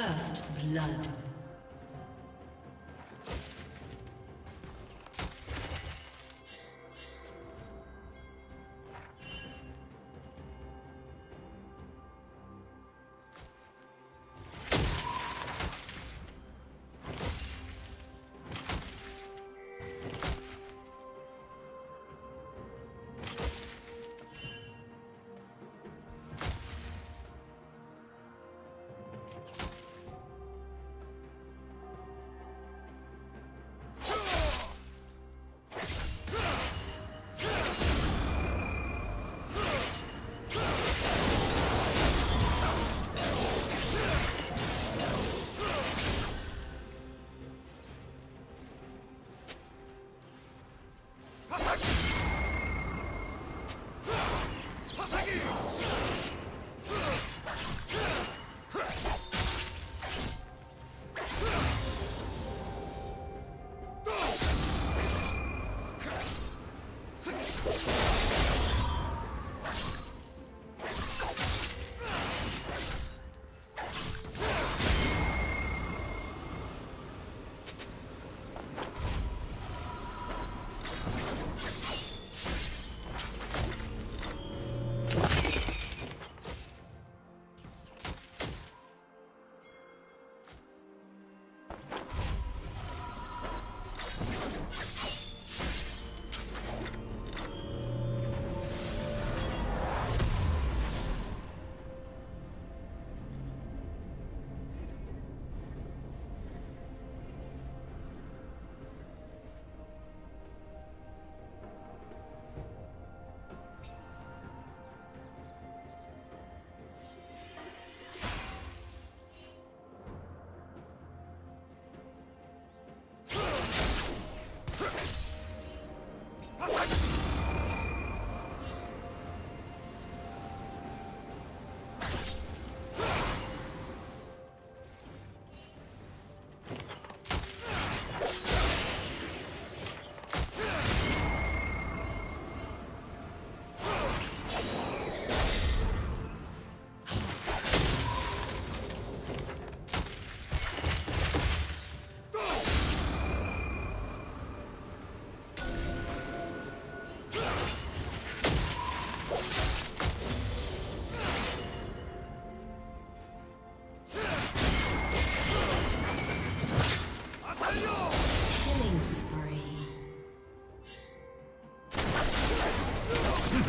First blood.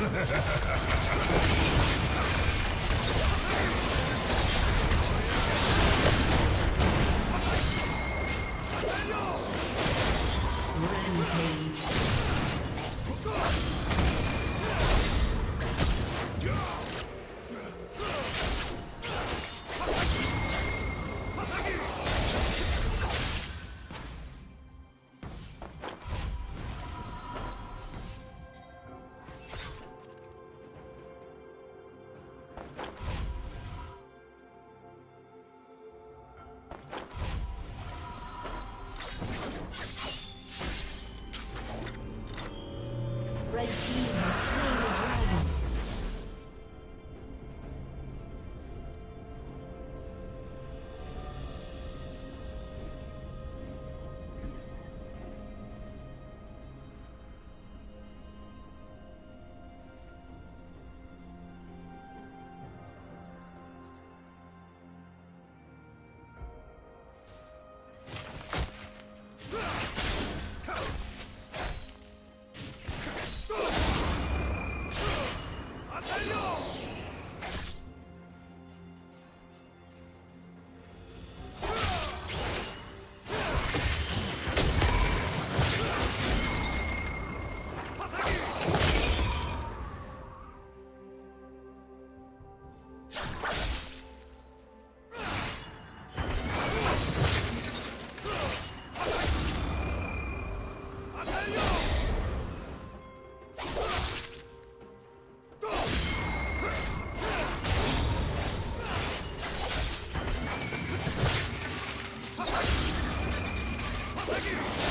Ha ha ha ha ha! Dominating.